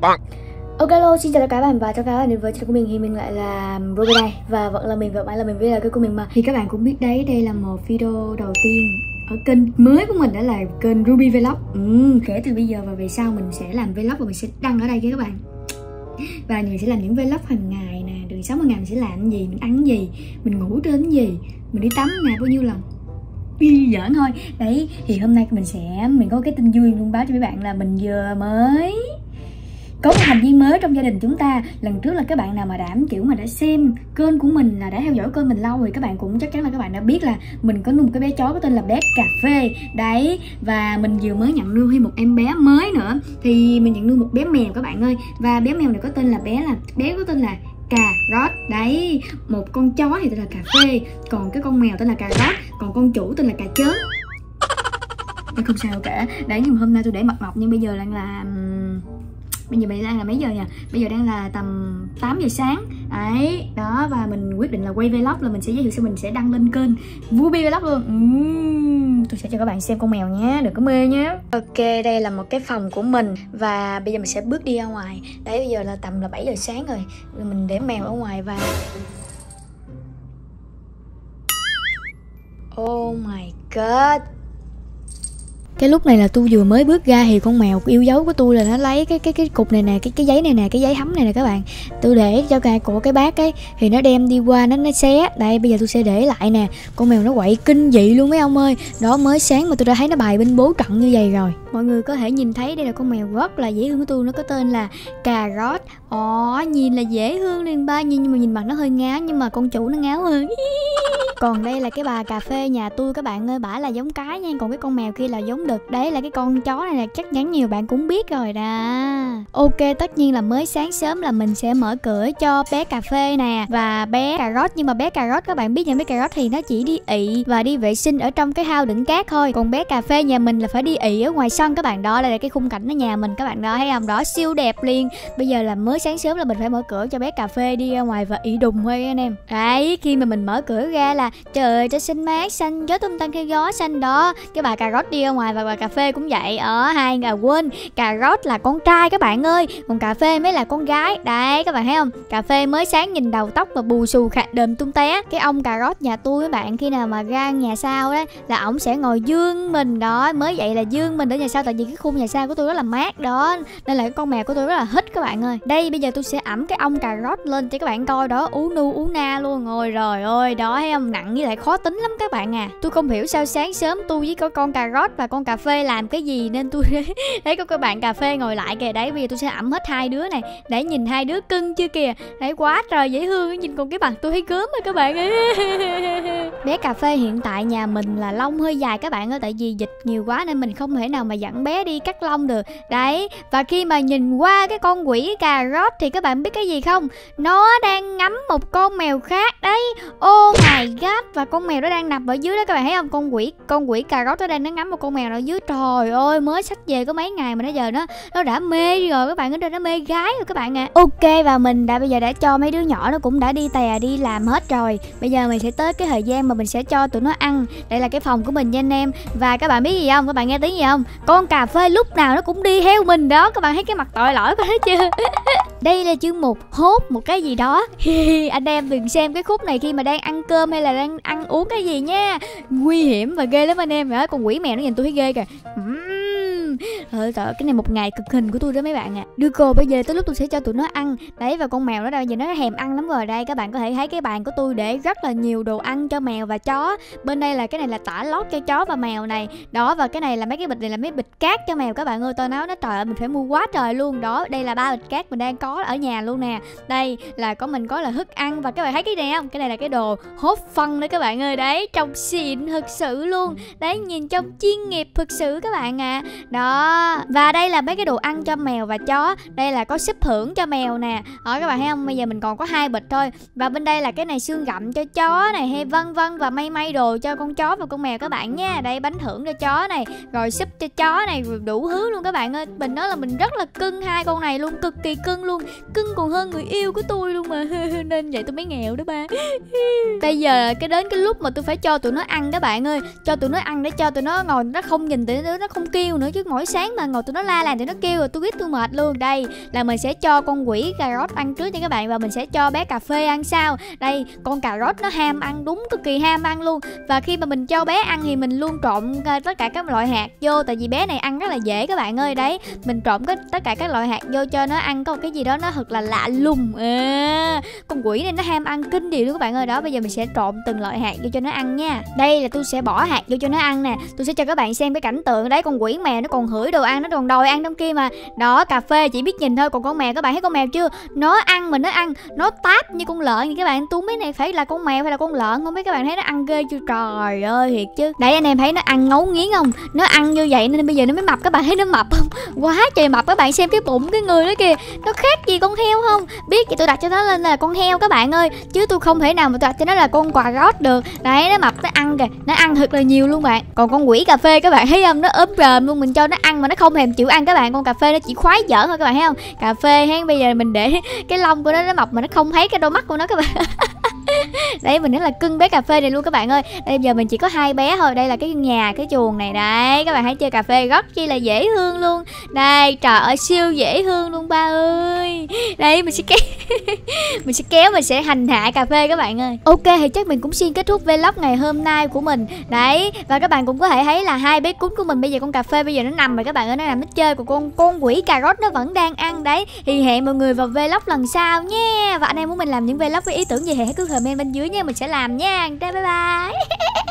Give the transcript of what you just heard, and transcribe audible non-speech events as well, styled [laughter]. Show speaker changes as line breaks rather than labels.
Ok hello, xin chào tất cả các bạn và chào các bạn đến với channel của mình. Thì mình lại là Ruby đây. Và vẫn là mình và bạn là mình với là cái của mình mà. Thì các bạn cũng biết đấy, đây là một video đầu tiên ở kênh mới của mình đó là kênh Ruby Vlog. Ừ, Kể từ bây giờ và về sau mình sẽ làm vlog và mình sẽ đăng ở đây nha các bạn. Và mình sẽ làm những vlog hàng ngày nè Đường sống hàng ngày mình sẽ làm gì, mình ăn gì, mình ngủ trên gì Mình đi tắm ngày bao nhiêu lần. Giỡn thôi. Đấy thì hôm nay mình sẽ mình có cái tin vui thông báo cho mấy bạn là mình vừa mới có một thành viên mới trong gia đình chúng ta, lần trước là các bạn nào mà đã kiểu mà đã xem kênh của mình, là đã theo dõi kênh mình lâu thì các bạn cũng chắc chắn là các bạn đã biết là mình có nuôi một cái bé chó có tên là bé cà phê. Đấy, và mình vừa mới nhận nuôi thêm một em bé mới nữa, thì mình nhận nuôi một bé mèo các bạn ơi. Và bé mèo này có tên là bé là, bé có tên là cà rốt. Đấy, một con chó thì tên là cà phê, còn cái con mèo tên là cà rốt, còn con chủ tên là cà chớn. Không sao cả. Đấy, nhưng mà hôm nay tôi để mật ngọc nhưng bây giờ đang là bây giờ mình đang là mấy giờ nhỉ? Bây giờ đang là tầm 8 giờ sáng. Ấy đó và mình quyết định là quay vlog là mình sẽ giới thiệu sau mình sẽ đăng lên kênh Vubi vlog luôn. Uhm, tôi sẽ cho các bạn xem con mèo nhé đừng có mê nhé. Ok đây là một cái phòng của mình và bây giờ mình sẽ bước đi ra ngoài. Đấy bây giờ là tầm là 7 giờ sáng rồi. Mình để mèo ở ngoài và Oh my god cái lúc này là tôi vừa mới bước ra thì con mèo yêu dấu của tôi là nó lấy cái cái cái cục này nè, cái cái giấy này nè, cái giấy hấm này nè các bạn. Tôi để cho cái của cái bác ấy, thì nó đem đi qua, nó nó xé. Đây, bây giờ tôi sẽ để lại nè. Con mèo nó quậy kinh dị luôn mấy ông ơi. Đó, mới sáng mà tôi đã thấy nó bài binh bố trận như vậy rồi. Mọi người có thể nhìn thấy đây là con mèo rất là dễ thương của tôi. Nó có tên là cà rốt. Ồ, nhìn là dễ thương liền ba. Nhưng mà nhìn mặt nó hơi ngáo, nhưng mà con chủ nó ngáo hơn. [laughs] còn đây là cái bà cà phê nhà tôi các bạn ơi, bả là giống cái nha. Còn cái con mèo kia là giống đực. Đấy là cái con chó này là chắc chắn nhiều bạn cũng biết rồi đó. Ok, tất nhiên là mới sáng sớm là mình sẽ mở cửa cho bé cà phê nè và bé cà rốt. Nhưng mà bé cà rốt các bạn biết những bé cà rốt thì nó chỉ đi ị và đi vệ sinh ở trong cái hao đựng cát thôi. Còn bé cà phê nhà mình là phải đi ị ở ngoài sân các bạn. Đó, đây là cái khung cảnh ở nhà mình các bạn đó, thấy không? Đó, siêu đẹp liền. Bây giờ là mới sáng sớm là mình phải mở cửa cho bé cà phê đi ra ngoài và ị đùng thôi anh em. Đấy, khi mà mình mở cửa ra là trời ơi cho xinh mát xanh gió tung tăng theo gió xanh đó. Cái bà cà rốt đi ở ngoài và bà cà phê cũng vậy. Ở hai à, quên cà rốt là con trai các bạn ơi. Còn cà phê mới là con gái. Đấy các bạn thấy không? Cà phê mới sáng nhìn đầu tóc và bù xù khạc đờm tung té. Cái ông cà rốt nhà tôi các bạn khi nào mà ra nhà sau đấy là ổng sẽ ngồi dương mình. Đó mới vậy là dương mình ở nhà sau tại vì cái khung nhà sau của tôi rất là mát đó. Nên là cái con mèo của tôi rất là thích các bạn ơi. Đây bây giờ tôi sẽ ẩm cái ông cà rốt lên cho các bạn coi đó. Ú nu ú na luôn. Rồi rồi ơi đó thấy không? Nặng như lại khó tính lắm các bạn à. Tôi không hiểu sao sáng sớm tôi với có con cà rốt và con cà phê làm cái gì nên tôi [laughs] thấy có các bạn cà phê ngồi lại kìa. Đấy, bây giờ tôi sẽ ẩm hết hai đứa này để nhìn hai đứa cưng chưa kìa. Đấy, quá trời dễ thương nhìn con cái mặt tôi thấy gớm rồi các bạn ơi. [laughs] Bé cà phê hiện tại nhà mình là lông hơi dài các bạn ơi, tại vì dịch nhiều quá nên mình không thể nào mà dẫn bé đi cắt lông được. Đấy, và khi mà nhìn qua cái con quỷ cà rốt thì các bạn biết cái gì không? Nó đang ngắm một con mèo khác đấy. Oh my god và con mèo đó đang nằm ở dưới đó các bạn, thấy không? Con quỷ con quỷ cà rốt nó đang nó ngắm một con mèo ở dưới. Trời ơi, mới sách về có mấy ngày mà nó giờ nó nó đã mê rồi các bạn ở đây nó mê gái rồi các bạn ạ. À. ok, và mình đã, bây giờ đã cho mấy đứa nhỏ nó cũng đã đi tè, đi làm hết rồi. Bây giờ mình sẽ tới cái thời gian mà mình sẽ cho tụi nó ăn. Đây là cái phòng của mình nha anh em. Và các bạn biết gì không? Các bạn nghe tiếng gì không? Con cà phê lúc nào nó cũng đi theo mình đó. Các bạn thấy cái mặt tội lỗi của nó chưa? [laughs] Đây là chương mục hốt một cái gì đó. [laughs] Anh em đừng xem cái khúc này khi mà đang ăn cơm hay là đang ăn uống cái gì nha? Nguy hiểm và ghê lắm anh em. Rồi con quỷ mèo nó nhìn tôi thấy ghê kìa. Trời ơi, cái này một ngày cực hình của tôi đó mấy bạn ạ. À. Đưa cô bây giờ tới lúc tôi sẽ cho tụi nó ăn. Đấy và con mèo nó đây giờ nó thèm ăn lắm rồi. Đây các bạn có thể thấy cái bàn của tôi để rất là nhiều đồ ăn cho mèo và chó. Bên đây là cái này là tả lót cho chó và mèo này. Đó và cái này là mấy cái bịch này là mấy bịch cát cho mèo. Các bạn ơi Tôi nói nó trời ơi mình phải mua quá trời luôn. Đó đây là ba bịch cát mình đang có ở nhà luôn nè. Đây là có mình có là thức ăn. Và các bạn thấy cái này không? Cái này là cái đồ hốt phân đấy các bạn ơi. Đấy trông xịn thực sự luôn. Đấy nhìn trông chuyên nghiệp thực sự các bạn à Đó và đây là mấy cái đồ ăn cho mèo và chó. Đây là có súp hưởng cho mèo nè. Ở các bạn thấy không? Bây giờ mình còn có hai bịch thôi. Và bên đây là cái này xương gặm cho chó này hay vân vân Và may may đồ cho con chó và con mèo các bạn nha. Đây bánh thưởng cho chó này Rồi súp cho chó này đủ thứ luôn các bạn ơi. Mình nói là mình rất là cưng hai con này luôn Cực kỳ cưng luôn. Cưng còn hơn người yêu của tôi luôn mà. [laughs] Nên vậy tôi mới nghèo đó ba. [laughs] Bây giờ cái đến cái lúc mà tôi phải cho tụi nó ăn các bạn ơi. Cho tụi nó ăn để cho tụi nó ngồi Nó không nhìn tụi nó, nó không kêu nữa Chứ mỗi sáng mà ngồi tụi nó la làm tụi nó kêu rồi tôi biết tôi mệt luôn. Đây là mình sẽ cho con quỷ cà rốt ăn trước nha các bạn và mình sẽ cho bé cà phê ăn sau. Đây con cà rốt nó ham ăn đúng cực kỳ ham ăn luôn. Và khi mà mình cho bé ăn thì mình luôn trộn ờ, tất cả các loại hạt vô tại vì bé này ăn rất là dễ các bạn ơi. Đấy mình trộn cái tất cả các loại hạt vô cho nó ăn có một cái gì đó nó thật là lạ lùng. À, con quỷ này nó ham ăn kinh điều luôn các bạn ơi. Đó bây giờ mình sẽ trộn từng loại hạt vô cho nó ăn nha. Đây là tôi sẽ bỏ hạt vô cho nó ăn nè. Tôi sẽ cho các bạn xem cái cảnh tượng. Đấy con quỷ mèo nó còn còn hửi đồ ăn nó còn đòi ăn trong kia mà. Đó, cà phê chỉ biết nhìn thôi, còn con mèo, các bạn thấy con mèo chưa? Nó ăn mình nó ăn, nó táp như con lợn các bạn. Tú mấy này phải là con mèo hay là con lợn, không biết các bạn thấy nó ăn ghê chưa? Trời ơi, thiệt chứ. Đấy, anh em thấy nó ăn ngấu nghiến không? Nó ăn như vậy nên bây giờ nó mới mập, các bạn thấy nó mập không? [laughs] Quá trời mập, các bạn xem cái bụng cái người đó kìa. Nó khác gì con heo không? Biết thì tôi đặt cho nó lên là con heo các bạn ơi, chứ tôi không thể nào mà tôi đặt cho nó là con quà gót được. Đấy, nó mập, nó ăn kìa, nó ăn thật là nhiều luôn bạn. Còn con quỷ cà phê các bạn thấy không? Nó ốm rờm luôn, mình cho nó ăn mà nó không thèm chịu ăn các bạn. Con cà phê nó chỉ khoái dở thôi các bạn thấy không? Cà phê hen bây giờ mình để [laughs] cái lông của nó nó mập mà nó không thấy cái đôi mắt của nó các bạn. [laughs] Đấy, mình nói là cưng bé cà phê này luôn các bạn ơi. Đây giờ mình chỉ có hai bé thôi. Đây là cái nhà, cái chuồng này. Đấy, các bạn hãy chơi cà phê rất chi là dễ thương luôn. Đây, trời ơi, siêu dễ thương luôn ba ơi. Đây, mình sẽ [laughs] kéo [laughs] mình sẽ kéo, mình sẽ hành hạ cà phê các bạn ơi. Ok, thì chắc mình cũng xin kết thúc vlog ngày hôm nay của mình. Đấy, và các bạn cũng có thể thấy là hai bé cún của mình bây giờ con cà phê bây giờ nó nằm rồi các bạn ơi, nó nằm nó chơi của con con quỷ cà rốt nó vẫn đang ăn đấy. Thì hẹn mọi người vào vlog lần sau nha. Và anh em muốn mình làm những vlog với ý tưởng gì thì hãy cứ comment bên dưới nha, mình sẽ làm nha. Bye bye. [laughs]